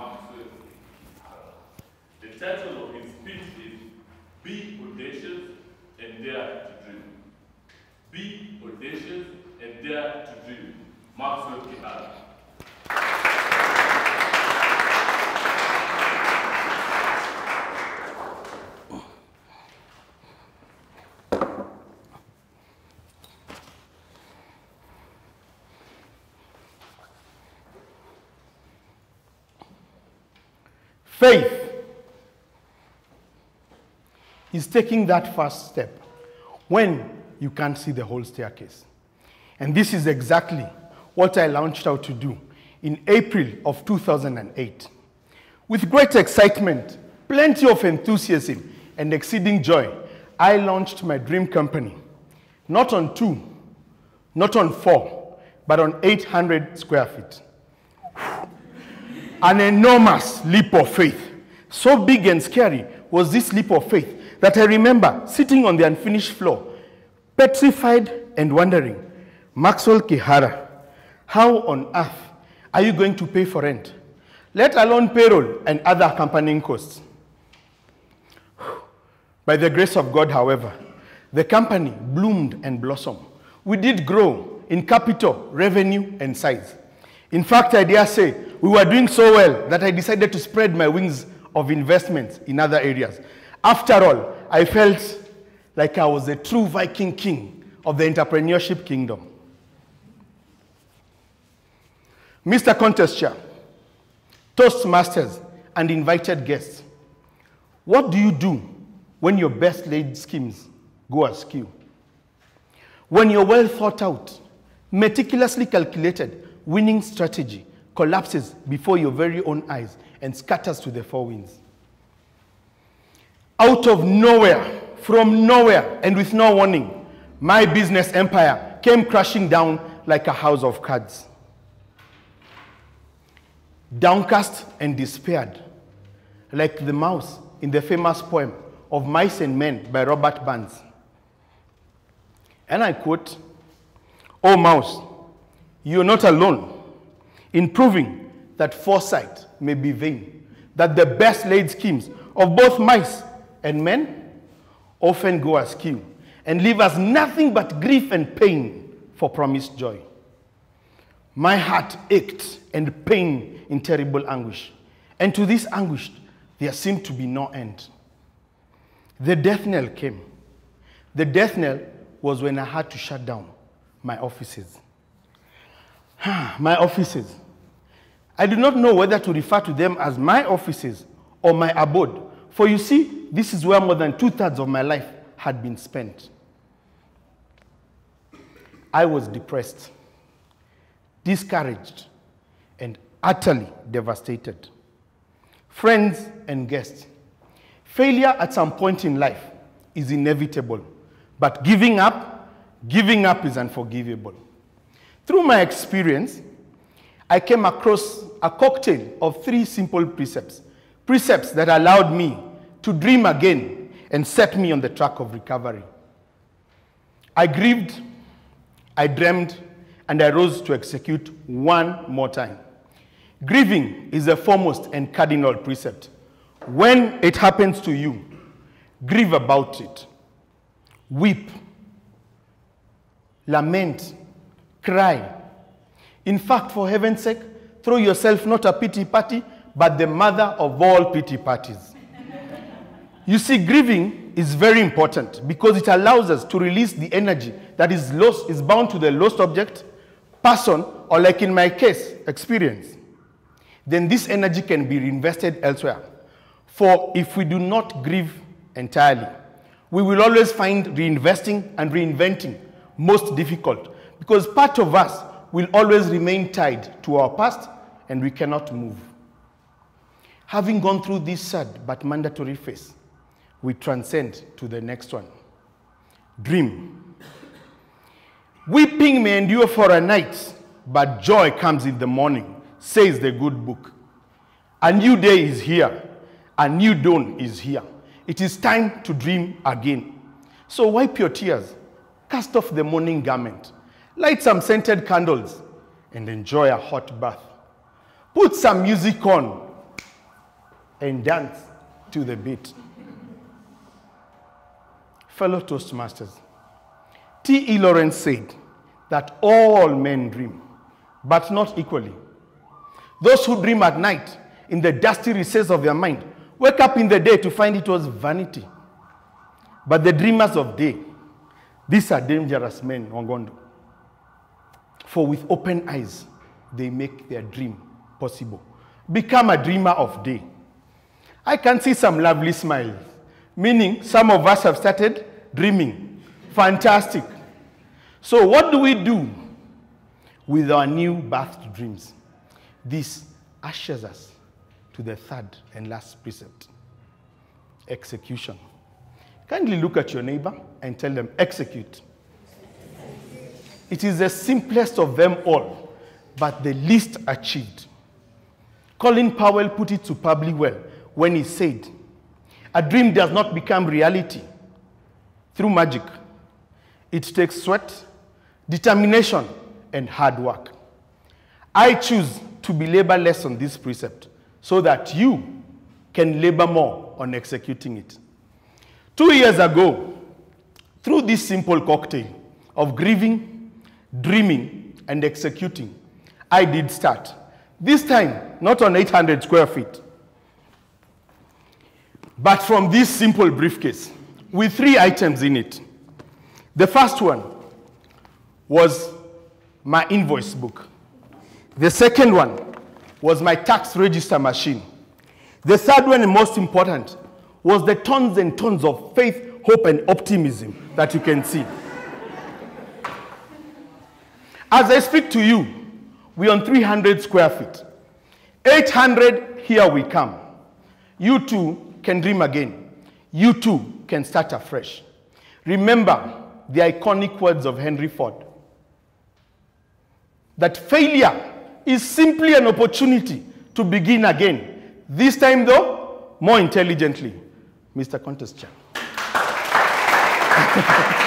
Maxwell The title of his speech is Be Audacious and Dare to Dream. Be audacious and dare to dream. Maxwell Kihara. Faith is taking that first step when you can't see the whole staircase. And this is exactly what I launched out to do in April of 2008. With great excitement, plenty of enthusiasm, and exceeding joy, I launched my dream company. Not on two, not on four, but on 800 square feet an enormous leap of faith. So big and scary was this leap of faith that I remember sitting on the unfinished floor, petrified and wondering, Maxwell Kihara, how on earth are you going to pay for rent? Let alone payroll and other accompanying costs. By the grace of God, however, the company bloomed and blossomed. We did grow in capital, revenue, and size. In fact, I dare say we were doing so well that I decided to spread my wings of investments in other areas. After all, I felt like I was a true Viking king of the entrepreneurship kingdom. Mr. Contest Chair, Toastmasters, and invited guests, what do you do when your best laid schemes go askew? When your well thought out, meticulously calculated winning strategy collapses before your very own eyes and scatters to the four winds. Out of nowhere, from nowhere, and with no warning, my business empire came crashing down like a house of cards. Downcast and despaired, like the mouse in the famous poem of Mice and Men by Robert Burns. And I quote, Oh, mouse, you're not alone in proving that foresight may be vain, that the best laid schemes of both mice and men often go askew and leave us nothing but grief and pain for promised joy. My heart ached and pained in terrible anguish, and to this anguish there seemed to be no end. The death knell came. The death knell was when I had to shut down my offices. my offices. I do not know whether to refer to them as my offices or my abode. For you see, this is where more than two thirds of my life had been spent. I was depressed, discouraged, and utterly devastated. Friends and guests, failure at some point in life is inevitable, but giving up, giving up is unforgivable. Through my experience, I came across a cocktail of three simple precepts. Precepts that allowed me to dream again and set me on the track of recovery. I grieved, I dreamed, and I rose to execute one more time. Grieving is the foremost and cardinal precept. When it happens to you, grieve about it. Weep. Lament. Cry. In fact, for heaven's sake, throw yourself not a pity party, but the mother of all pity parties. you see, grieving is very important because it allows us to release the energy that is lost, is bound to the lost object, person, or like in my case, experience. Then this energy can be reinvested elsewhere. For if we do not grieve entirely, we will always find reinvesting and reinventing most difficult because part of us will always remain tied to our past and we cannot move. Having gone through this sad but mandatory phase, we transcend to the next one. Dream. Weeping may endure for a night, but joy comes in the morning, says the good book. A new day is here, a new dawn is here. It is time to dream again. So wipe your tears, cast off the mourning garment, light some scented candles, and enjoy a hot bath. Put some music on, and dance to the beat. Fellow Toastmasters, T.E. Lawrence said that all men dream, but not equally. Those who dream at night in the dusty recess of their mind wake up in the day to find it was vanity. But the dreamers of day, these are dangerous men, Wangondo. For with open eyes, they make their dream possible. Become a dreamer of day. I can see some lovely smiles, meaning some of us have started dreaming. Fantastic. So, what do we do with our new birthed dreams? This ushers us to the third and last precept execution. Kindly look at your neighbor and tell them, execute. It is the simplest of them all, but the least achieved. Colin Powell put it superbly well when he said, A dream does not become reality through magic. It takes sweat, determination, and hard work. I choose to belabor less on this precept so that you can labor more on executing it. Two years ago, through this simple cocktail of grieving, dreaming, and executing, I did start. This time, not on 800 square feet, but from this simple briefcase with three items in it. The first one was my invoice book. The second one was my tax register machine. The third one, and most important, was the tons and tons of faith, hope, and optimism that you can see. As I speak to you, we're on 300 square feet. 800, here we come. You too can dream again. You too can start afresh. Remember the iconic words of Henry Ford that failure is simply an opportunity to begin again. This time, though, more intelligently. Mr. Contest Chair.